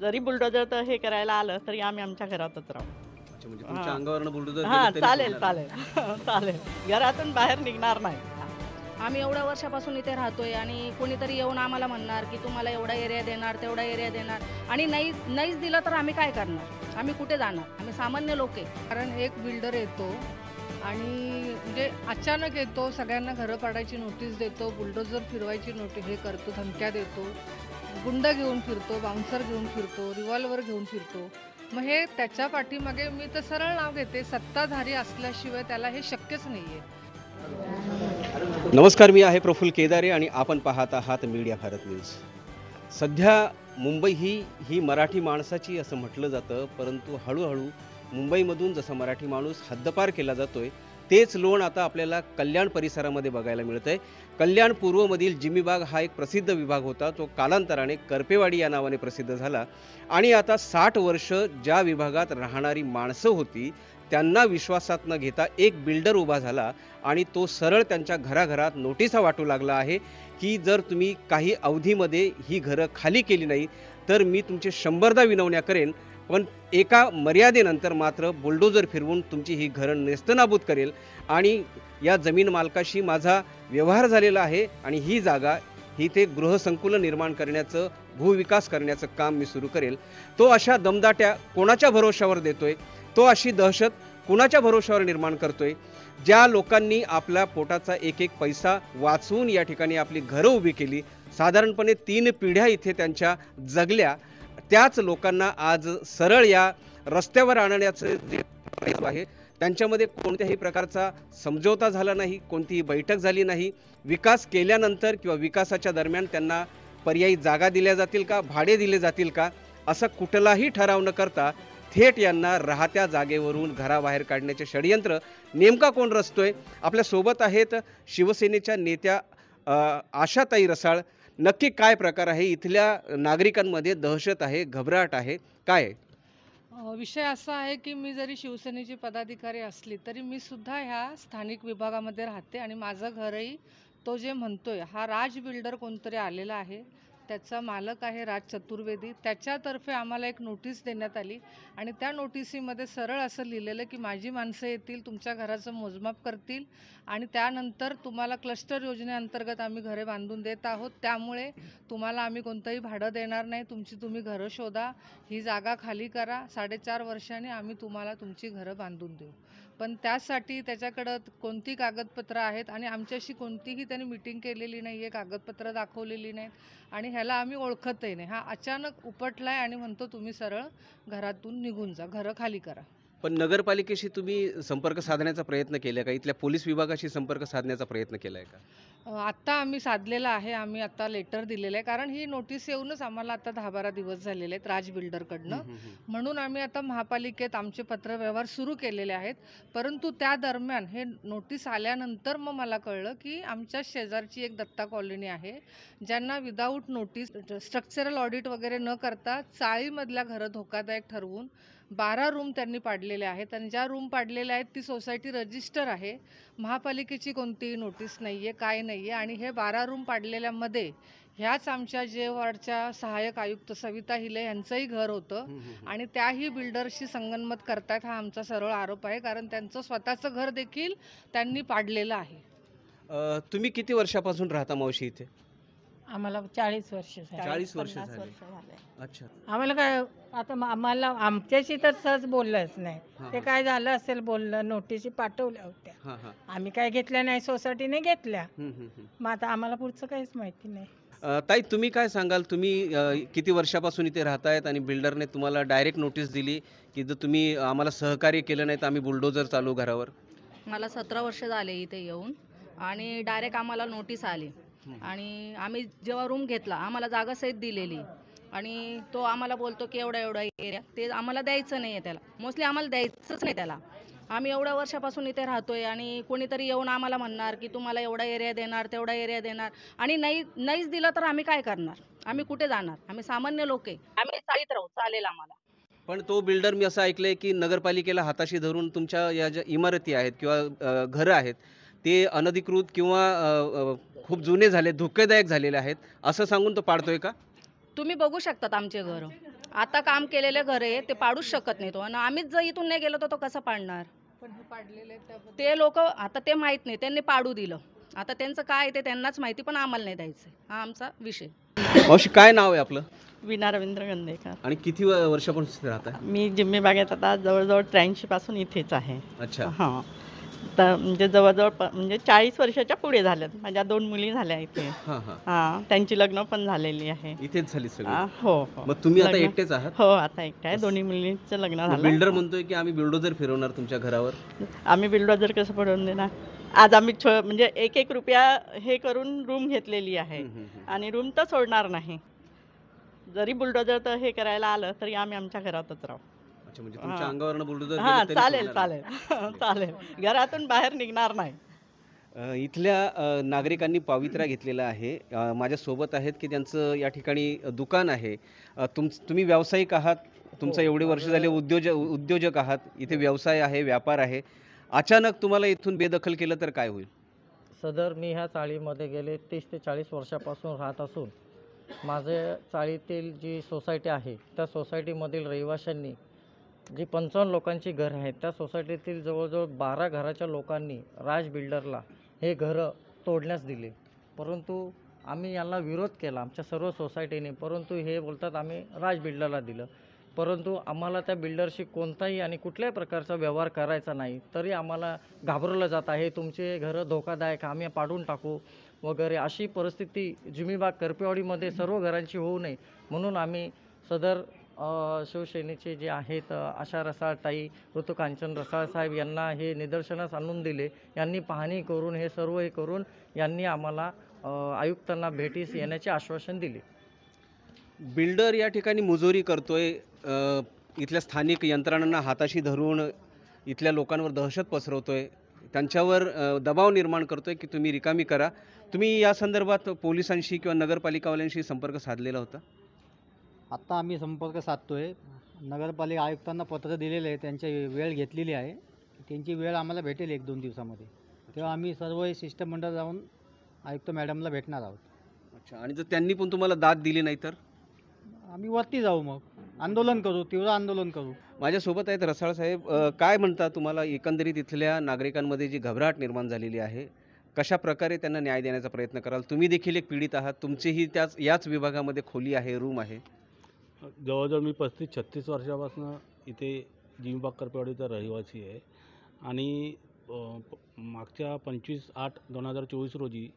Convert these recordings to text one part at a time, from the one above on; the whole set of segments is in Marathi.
जरी बुलडोजर तर हे करायला आलं तरी आम्ही आमच्या घरातच राहू. अच्छा म्हणजे तुमच्या हा. अंगावरनं बुलडोजर हा गेलं तरी चालेल चालणार. चालेल. चालेल. घरातून बाहेर निघणार नाही. आम्ही एवढ्या वर्षापासून इथे राहतोय आणि कोणीतरी येऊन आम्हाला म्हणणार की तुम्हाला एवढा एरिया देणार तेवढा एरिया देणार. आणि नाही नाहीच दिलं तर आम्ही काय करणार? आम्ही कुठे जाणार? आम्ही सामान्य लोक आहे. कारण एक बिल्डर येतो आणि म्हणजे अचानक येतो सगळ्यांना घरं पाडायची नोटीस देतो बुलडोजर फिरवायची नोटीस हे करतो धमक्या देतो. गुंड घेऊन फिरतो बाउन्सर घेऊन फिरतो रिव्हॉल्वर घेऊन फिरतो. मग हे त्याच्या पाठीमागे मी तर सरळ नाव घेते सत्ताधारी असल्याशिवाय त्याला हे शक्यच नाही आहे नमस्कार मी आहे प्रफुल केदारे आणि आपण पाहत आहात मीडिया भारत न्यूज. सध्या मुंबई ही ही मराठी माणसाची असं म्हटलं जातं परंतु हळूहळू मुंबईमधून जसा मराठी माणूस हद्दपार केला जातोय तेच लोण आता आपल्याला कल्याण परिसरामध्ये बघायला मिळत आहे कल्याण पूर्वमधील जिमीबाग हा एक प्रसिद्ध विभाग होता. तो कालांतराने करपेवाडी या नावाने प्रसिद्ध झाला. आणि आता साठ वर्ष ज्या विभागात राहणारी माणसं होती त्यांना विश्वासात न घेता एक बिल्डर उभा झाला आणि तो सरळ त्यांच्या घराघरात नोटिसा वाटू लागला आहे की जर तुम्ही काही अवधीमध्ये ही घरं खाली केली नाही तर मी तुमचे शंभरदा विनवण्या करेन. पण एका मर्यादेनंतर मात्र बुलडोजर फिरवून तुमची ही घरं नेस्तनाबूत करेल. आणि या जमीन मालकाशी माझा व्यवहार झालेला आहे आणि ही जागा ही ते गृहसंकुलं निर्माण करण्याचं भूविकास करण्याचं काम मी सुरू करेल. तो अशा दमदाट्या कोणाच्या भरोशावर देतोय? तो अशी दहशत कुणाच्या भरोशावर निर्माण करतोय? ज्या लोकांनी आपल्या पोटाचा एक एक पैसा वाचवून या ठिकाणी आपली घरं उभी केली साधारणपणे तीन पिढ्या इथे त्यांच्या जगल्या त्याच लोकांना आज सरळ या रस्त्यावर आणण्याचं जे आहे त्यांच्यामध्ये कोणत्याही प्रकारचा समझोता झाला नाही कोणतीही बैठक झाली नाही. विकास केल्यानंतर किंवा विकासाच्या दरम्यान त्यांना पर्यायी जागा दिल्या जातील का भाडे दिले जातील का असा कुठलाही ठराव न करता थेट यांना राहत्या जागेवरून घराबाहेर काढण्याचे षडयंत्र नेमका कोण रचतोय? आपल्यासोबत आहेत शिवसेनेच्या नेत्या आशाताई रसाळ नक्की काय प्रकार आहे? इथल्या नागरिकांमध्ये दहशत आहे घबराट आहे. काय आहे? विषय असा आहे की मी जरी शिवसेनेची पदाधिकारी असली तरी मी सुद्धा ह्या स्थानिक विभागामध्ये राहते आणि माझं घरही तो जे म्हणतोय हा राज बिल्डर कोणतरी आलेला आहे. त्याचा मालक आहे राज चतुर्वेदी. त्याच्यातर्फे आम्हाला एक नोटीस देण्यात आली आणि त्या नोटिसीमध्ये सरळ असं लिहिलेलं की माझी माणसं येतील तुमच्या घराचं मोजमाप करतील आणि त्यानंतर तुम्हाला क्लस्टर योजनेअंतर्गत आम्ही घरे बांधून देत आहोत. त्यामुळे तुम्हाला आम्ही कोणतंही भाडं देणार नाही. तुमची तुम्ही घरं शोधा. ही जागा खाली करा. साडेचार वर्षांनी आम्ही तुम्हाला तुमची घरं बांधून देऊ. पण त्यासाठी त्याच्याकडं कोणती कागदपत्रं आहेत आणि आमच्याशी कोणतीही त्यांनी मिटिंग केलेली नाही आहे कागदपत्रं दाखवलेली नाहीत आणि ह्याला आम्ही ओळखतही नाही. हा अचानक उपटलाय आणि म्हणतो तुम्ही सरळ घरातून निघून जा घरं खाली करा. पण नगरपालिकेशी तुम्ही संपर्क साधण्याचा प्रयत्न केला का? इथल्या पोलीस विभागाशी संपर्क साधण्याचा प्रयत्न केला आहे का आत्ता आम्ही साधलेला आहे. आम्ही आता लेटर दिलेलं आहे. कारण ही नोटीस येऊनच आम्हाला आता दहा बारा दिवस झालेले आहेत राज बिल्डरकडनं. म्हणून आम्ही आता महापालिकेत आमचे पत्रव्यवहार सुरू केलेले आहेत. परंतु त्या दरम्यान हे नोटीस आल्यानंतर मग मला कळलं की आमच्या शेजारची एक दत्ता कॉलनी आहे ज्यांना विदाऊट नोटीस स्ट्रक्चरल ऑडिट वगैरे न करता चाळीमधल्या घरं धोकादायक ठरवून बारा रूम त्यांनी पाडलेले आहेत आणि ज्या रूम पाडलेल्या आहेत ती सोसायटी रजिस्टर आहे. महापालिकेची कोणतीही नोटीस नाही आहे काय नाही आहे आणि हे बारा रूम पाडलेल्यामध्ये ह्याच आमच्या जे वॉर्डच्या सहाय्यक आयुक्त सविता हिले यांचंही घर होतं. आणि त्याही बिल्डरशी संगनमत करतायत हा आमचा सरळ आरोप आहे कारण त्यांचं स्वतःचं घर देखील त्यांनी पाडलेलं आहे. तुम्ही किती वर्षापासून राहता मावशी इथे? आम्हाला चाळीस वर्ष झाली. 40 वर्ष पन्नास झाली. वर्ष झाले. अच्छा आम्हाला काय आता म- आम्हाला आमच्याशी तर सहज बोललंच नाही हा, ते. काय झालं असेल बोललं नोटिसी पाठवल्या होत्या हा हा आम्ही काय घेतल्या नाही सोसायटीने घेतल्या हम्म, हम्म, हम्म. मग आता आम्हाला पुढचं काहीच माहिती नाही अ, ताई तुम्ही काय सांगाल तुम्ही अ, किती वर्षापासून इथे राहतायत आणि बिल्डरने तुम्हाला डायरेक्ट नोटीस दिली की जर तुम्ही आम्हाला सहकार्य केलं नाही तर आम्ही बुलडोजर चालू घरावर मला सतरा वर्ष झाले इथे येऊन आणि डायरेक्ट आम्हाला नोटीस आली. आणि आम्ही जेव्हा रूम घेतला आम्हाला जागा सहित दिलेली. आणि तो आम्हाला बोलतो की एवढा एवढा एरिया ते आम्हाला द्यायचं नाही आहे त्याला. मोस्टली आम्हाला द्यायचंच नाही त्याला. आम्ही एवढ्या वर्षापासून इथे राहतोय आणि कोणीतरी येऊन आम्हाला म्हणणार की तुम्हाला एवढा एरिया देणार तेवढा एरिया देणार. आणि नाही नाहीच दिलं तर आम्ही काय करणार? आम्ही कुठे जाणार? आम्ही सामान्य लोक आहे. आम्ही चालीत राहू चालेल आम्हाला. पण तो बिल्डर मी असं ऐकलंय की नगरपालिकेला हाताशी धरून तुमच्या या ज्या इमारती आहेत किंवा घरं आहेत ते अनधिकृत किंवा खूप जुने झाले धोकेदायक झालेले आहेत असं सांगून तो पाडतोय का? तुम्ही बघू शकतात आमचे घर. आता काम केलेले घर आहे ते पाडूच शकत नाही तो आणि आम्हीच जर इथून नाही गेलो तर तो कसा पाडणार? हे ते लोक आता ते माहीत नाही त्यांनी पाडू दिलं. आता त्यांचं काय आहे ते त्यांनाच माहिती पण आम्हाला नाही द्यायचं हा आमचा विषय. मावशी काय नाव आहे आपलं? विना रवींद्र गंधेकर आणि किती वर्षापासून राहत आहे मी जिम्मी बागेत आता जवळजवळ त्र्याऐंशी पासून इथेच आहे. अच्छा. हां. तर म्हणजे जवळजवळ प- म्हणजे चाळीस वर्षाच्या पुढे झाल्यात. माझ्या दोन मुली झाल्या इथे. हां हां. हां त्यांची लग्न पण झालेली आहे. इथेच झाली आ, सगळी हो हो. मग तुम्ही आता लग्न- एकटेच आहात? हो आता एकटा आहे. दोन्ही मुलींचं लग्न झालं. बिल्डर म्हणतोय की आम्ही बिल्डोजर फिरवणार तुमच्या घरावर? आम्ही बिल्डोजर कसं पडवून देणार? आज आम्ही छो म्हणजे एक एक रुपया हे करून रूम घेतलेली आहे. हम्म, हम्म, हम्म. आणि रूम तर सोडणार नाही. जरी बुलडोजर तर हे करायला आलं तरी आम्ही आमच्या घरातच राहू. अच्छा म्हणजे तुमच्या हां. अंगावरनं बुलडोजर हा गेलं तरी चालेल. चालेल. चालेल. घरातून बाहेर निघणार नाही. अ, इथल्या अ, नागरिकांनी पावित्र्य घेतलेला आहे. अ, माझ्यासोबत आहेत की त्यांचं या ठिकाणी अ, दुकान आहे. अ, तुम तुम्ही व्यावसायिक आहात. तुमचं एवढे वर्ष झाले उद्योजक उद्योजक आहात. इथे व्यवसाय आहे व्यापार आहे. अचानक तुम्हाला इथून बेदखल केलं तर काय होईल? सदर मी ह्या चाळीमध्ये गेले तीस ते चाळीस वर्षापासून राहत असून माझे चाळीतील जी सोसायटी आहे त्या सोसायटीमधील रहिवाशांनी जी पंचावन्न लोकांची घरं आहेत त्या सोसायटीतील जवळजवळ बारा घराच्या लोकांनी राज बिल्डरला हे घरं तोडण्यास दिले. परंतु आम्ही यांना विरोध केला आमच्या सर्व सोसायटीने. परंतु हे बोलतात आम्ही राज बिल्डरला दिलं. परंतु आम्हाला त्या बिल्डरशी कोणताही आणि कुठल्याही प्रकारचा व्यवहार करायचा नाही तरी आम्हाला घाबरवलं जात आहे तुमचे घरं धोकादायक आम्ही पाडून टाकू वगैरे अशी परिस्थिती जुमीबाग करपेवाडीमध्ये सर्व घरांची होऊ नये म्हणून आम्ही सदर शिवसेनेचे जे आहेत आशा रसाळताई ऋतुकांचन रसाळसाहेब यांना हे निदर्शनास आणून दिले. यांनी पाहणी करून हे सर्व हे करून यांनी आम्हाला आयुक्तांना भेटीस येण्याचे आश्वासन दिले. बिल्डर या ठिकाणी मुजोरी करतोय. इथल्या स्थानिक यंत्रणांना हाताशी धरून इथल्या लोकांवर दहशत पसरवतोय. त्यांच्यावर दबाव निर्माण करतोय की तुम्ही रिकामी करा. तुम्ही या संदर्भात पोलिसांशी किंवा नगरपालिकावाल्यांशी संपर्क साधलेला होता? आत्ता आम्ही संपर्क साधतोय. नगरपालिका आयुक्तांना पत्र दिलेलं आहे. त्यांची वेळ घेतलेली आहे. त्यांची वेळ आम्हाला भेटेल एक दोन दिवसामध्ये. तेव्हा आम्ही सर्व हे शिष्टमंडळ जाऊन आयुक्त मॅडमला भेटणार आहोत. अच्छा आणि जर त्यांनी पण तुम्हाला दाद दिली नाही तर? आम्ही वरती जाऊ मग. आंदोलन करू तीव्र आंदोलन करू. माझ्यासोबत आहेत रसाळ साहेब. अ, काय म्हणता तुम्हाला एकंदरीत इथल्या नागरिकांमध्ये जी घबराट निर्माण झालेली आहे कशा प्रकारे त्यांना न्याय देण्याचा प्रयत्न कराल? तुम्ही देखील एक पीडित आहात. तुमचीही त्याच याच विभागामध्ये खोली आहे रूम आहे. जवळजवळ मी पस्तीस छत्तीस वर्षापासून इथे जिमबाग करपेवाडीचा रहिवासी आहे. आणि मागच्या पंचवीस आठ दोन हजार चोवीस रोजी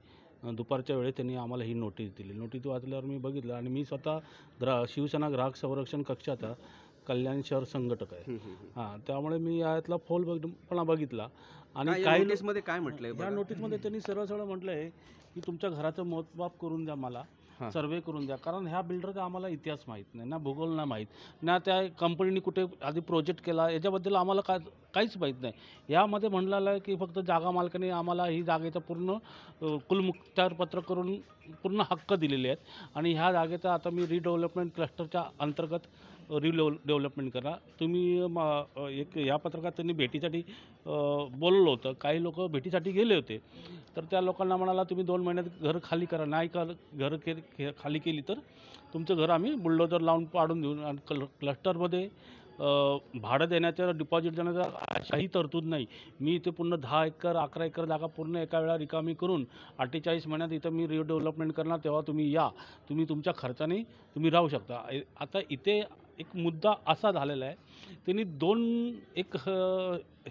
दुपारच्या वेळेस त्यांनी आम्हाला ही नोटीस दिली. नोटीस वाचल्यावर मी बघितलं आणि मी स्वतः ग्रा शिवसेना ग्राहक संरक्षण कक्षाचा कल्याण शहर संघटक आहे. हां त्यामुळे मी यातला फोल बघ बघितला. आणि काही लोक- मध्ये काय म्हटलंय या? नोटीसमध्ये त्यांनी सरळ सरळ म्हटलं आहे की तुमच्या घराचं मोजमाप करून द्या मला. हां. सर्वे करून द्या. कारण ह्या बिल्डरचा आम्हाला इतिहास माहीत नाही ना भूगोल नाही माहीत ना त्या कंपनीने कुठे आधी प्रोजेक्ट केला याच्याबद्दल आम्हाला का काहीच माहीत नाही. यामध्ये म्हणलेलं आहे की फक्त जागा मालकाने आम्हाला ही जागेचं पूर्ण अ, कुलमुखत्यारपत्र करून पूर्ण हक्क दिलेले आहेत. आणि ह्या जागेचा आता मी रिडेव्हलपमेंट क्लस्टरच्या अंतर्गत रिडेव्ह डेव्हलपमेंट करा. तुम्ही म, एक या पत्रकात त्यांनी भेटीसाठी बोललं होतं. काही लोक भेटीसाठी गेले होते. तर त्या लोकांना म्हणाला तुम्ही दोन महिन्यात घर खाली करा. नाही का घर के के- खाली केली तर? तुमचं घर आम्ही बुलडोजर लावून पाडून देऊ आणि क्ल क्लस्टरमध्ये भाडं देण्याच्या डिपॉझिट देण्याचा काही तरतूद नाही. मी इथे पूर्ण दहा एकर अकरा एकर जागा पूर्ण एका वेळा रिकामी करून अठ्ठेचाळीस महिन्यात इथं मी रिडेव्हलपमेंट करणार तेव्हा तुम्ही या. तुम्ही तुमच्या खर्चाने तुम्ही राहू शकता. आता इथे एक मुद्दा असा झालेला आहे. त्यांनी दोन एक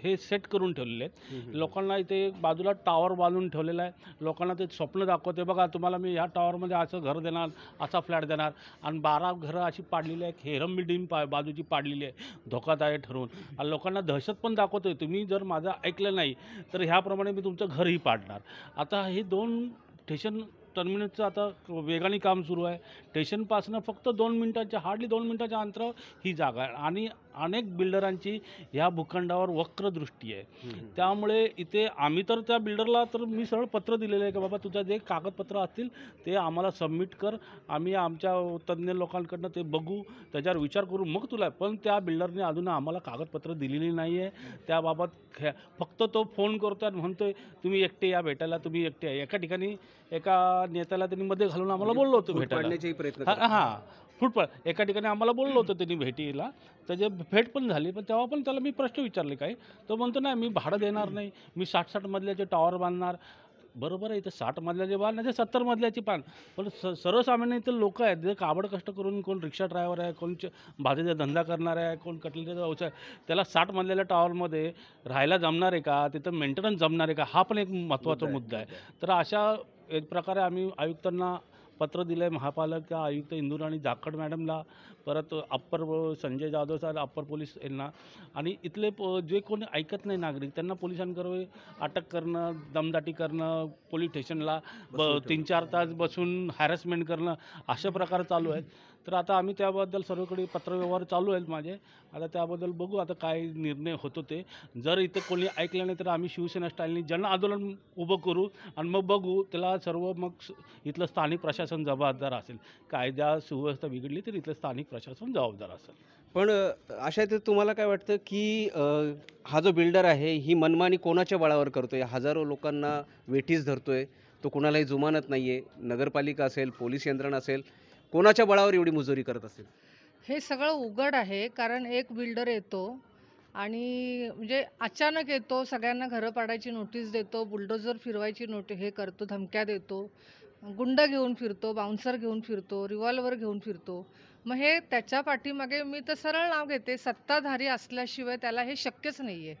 हे सेट करून ठेवलेले आहेत. लोकांना इथे बाजूला टावर बांधून ठेवलेला आहे. लोकांना ते स्वप्न दाखवते. बघा तुम्हाला मी ह्या टॉवरमध्ये असं घर देणार असा फ्लॅट देणार. आणि बारा घरं अशी पाडलेली आहे हेरम बिल्डिंग पा बाजूची पाडलेली आहे. धोकादायक ठरवून. आणि लोकांना दहशत पण दाखवतोय. तुम्ही जर माझं ऐकलं नाही तर ह्याप्रमाणे मी तुमचं घरही पाडणार. आता हे दोन स्टेशन टर्मिनलचं आता वेगाने काम सुरू आहे. स्टेशनपासनं फक्त दोन मिनटाच्या हार्डली दोन मिनटाच्या अंतरावर ही जागा आहे. आणि अनेक बिल्डरांची ह्या भूखंडावर वक्र दृष्टी आहे त्यामुळे इथे आम्ही तर त्या बिल्डरला तर मी सरळ पत्र दिलेलं आहे की बाबा तुझं जे कागदपत्र असतील ते आम्हाला सबमिट कर. आम्ही आमच्या तज्ज्ञ लोकांकडनं ते बघू त्याच्यावर विचार करू. मग तुला पण त्या बिल्डरने अजून आम्हाला कागदपत्र दिलेली नाही आहे त्याबाबत फक्त तो फोन करतो आणि म्हणतोय तुम्ही एकटे या भेटायला तुम्ही एकटे या. एका ठिकाणी एका नेत्याला त्यांनी मध्ये घालून आम्हाला बोललो होतो भेटायला. हा. करतात. फूट पड एका ठिकाणी आम्हाला बोललं होतं त्यांनी भेटीला. त्याची भेट पण झाली पण तेव्हा पण त्याला मी प्रश्न विचारले काय तो म्हणतो नाही मी भाडं देणार नाही. मी साठ साठ मजल्याचे टॉवर बांधणार. बरोबर आहे इथं साठ मजल्याचे बांध नाही सत्तर मजल्याची पान पण स सर्वसामान्य इथं लोक आहेत. जे काबड कष्ट करून कोण रिक्षा ड्रायव्हर आहे कोण भाजीचा धंदा करणार आहे कोण कटलेचा व्यवसाय त्याला साठ मजलेल्या टॉवरमध्ये राहायला जमणार आहे का? तिथं मेंटेनन्स जमणार आहे का? हा पण एक महत्त्वाचा मुद्दा आहे. तर अशा एक प्रकारे आम्ही आयुक्तांना पत्र दिलं आहे महापालक आयुक्त इंदुराणी जाखड मॅडमला. परत upper Sanjay Jadhav sir upper police यांना. आणि इथले प जे कोणी ऐकत नाही नागरिक त्यांना पोलिसांकडे अटक करणं दमदाटी करणं पोलीस स्टेशनला ब तीन चार तास बसून हॅरसमेंट करणं अशा प्रकार चालू आहेत. तर आता आम्ही त्याबद्दल सर्वकडे पत्रव्यवहार चालू आहेत माझे. आता त्याबद्दल बघू आता काय निर्णय होतो ते. जर इथं कोणी ऐकलं नाही तर आम्ही शिवसेना स्टाईलने जन आंदोलन उभं करू आणि मग बघू त्याला सर्व मग इथलं स्थानिक प्रशासन जबाबदार असेल. कायदा सुव्यवस्था बिघडली तर इथलं स्थानिक प्रशासन जबाबदार असेल. पण अशा इथे तुम्हाला काय वाटतं की हा जो बिल्डर आहे ही मनमानी कोणाच्या बळावर करतोय? हजारो लोकांना वेठीस धरतोय. तो कुणालाही जुमानत नाही आहे नगरपालिका असेल पोलीस यंत्रणा असेल कोणाच्या बळावर एवढी मुजोरी करत असेल? हे सगळं उघड आहे कारण एक बिल्डर येतो आणि म्हणजे अचानक येतो सगळ्यांना घरं पाडायची नोटीस देतो बुलडोजर फिरवायची नोटी हे करतो धमक्या देतो गुंड घेऊन फिरतो बाउन्सर घेऊन फिरतो रिव्हॉल्वर घेऊन फिरतो. मग हे त्याच्या पाठीमागे मी तर सरळ नाव घेते सत्ताधारी असल्याशिवाय त्याला हे शक्यच नाही आहे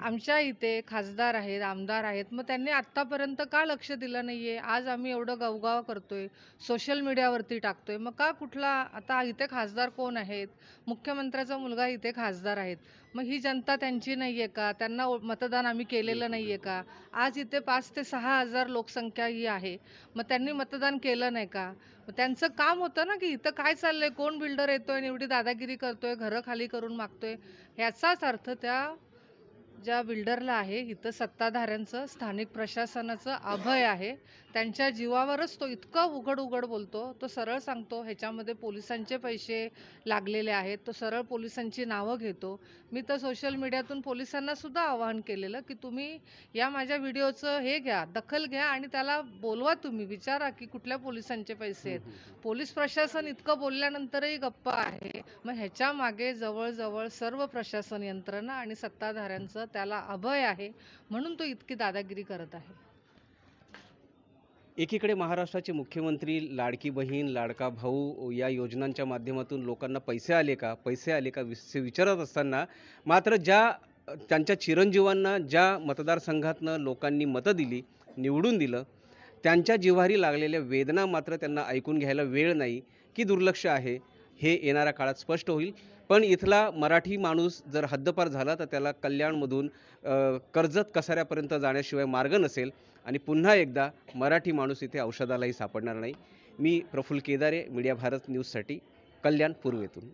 आमच्या इथे खासदार आहेत आमदार आहेत. मग त्यांनी आत्तापर्यंत का लक्ष दिलं नाही आहे आज आम्ही एवढं गवगाव करतोय सोशल मीडियावरती टाकतोय. मग का कुठला आता इथे खासदार कोण आहेत? मुख्यमंत्र्याचा मुलगा इथे खासदार आहेत. मग ही जनता त्यांची नाही आहे का? त्यांना ओ- मतदान आम्ही केलेलं नाही आहे का? आज इथे पाच ते सहा हजार लोकसंख्या ही आहे. मग त्यांनी मतदान केलं नाही का? मग त्यांचं काम होतं ना की इथं काय चाललंय? कोण बिल्डर येतोय आणि एवढी दादागिरी करतोय घरं खाली करून मागतोय? ह्याचाच अर्थ त्या ज्या बिल्डरला आहे इथं सत्ताधाऱ्यांचं स्थानिक प्रशासनाचं अभय आहे त्यांच्या जीवावरच तो इतकं उघड उघड बोलतो तो सरळ सांगतो ह्याच्यामध्ये पोलिसांचे पैसे लागलेले आहेत. तो सरळ पोलिसांची नावं घेतो. मी तर सोशल मीडियातून पोलिसांना सुद्धा आवाहन केलेलं की तुम्ही या माझ्या व्हिडिओचं हे घ्या दखल घ्या आणि त्याला बोलवा तुम्ही विचारा की कुठल्या पोलिसांचे पैसे आहेत. पोलीस प्रशासन इतकं बोलल्यानंतरही गप्प आहे. मग ह्याच्या मागे जवळजवळ सर्व प्रशासन यंत्रणा आणि सत्ताधाऱ्यांचं त्याला अभय आहे म्हणून तो इतकी दादागिरी करत आहे. एकीकडे महाराष्ट्राचे मुख्यमंत्री लाडकी बहीण लाडका भाऊ या योजनांच्या माध्यमातून लोकांना पैसे आले का? पैसे आले का? विषय विचारत असताना मात्र ज्या त्यांच्या चिरंजीवांना ज्या मतदारसंघातनं लोकांनी मतं दिली निवडून दिलं त्यांच्या जिव्हारी लागलेल्या वेदना मात्र त्यांना ऐकून घ्यायला वेळ नाही. की दुर्लक्ष आहे? हे येणाऱ्या काळात स्पष्ट होईल. पण इथला मराठी माणूस जर हद्दपार झाला तर त्याला कल्याणमधून कर्जत कसाऱ्यापर्यंत जाण्याशिवाय मार्ग नसेल आणि पुन्हा एकदा मराठी माणूस इथे औषधालाही सापडणार नाही. मी प्रफुल्ल केदारे मीडिया भारत न्यूजसाठी कल्याण पूर्वेतून.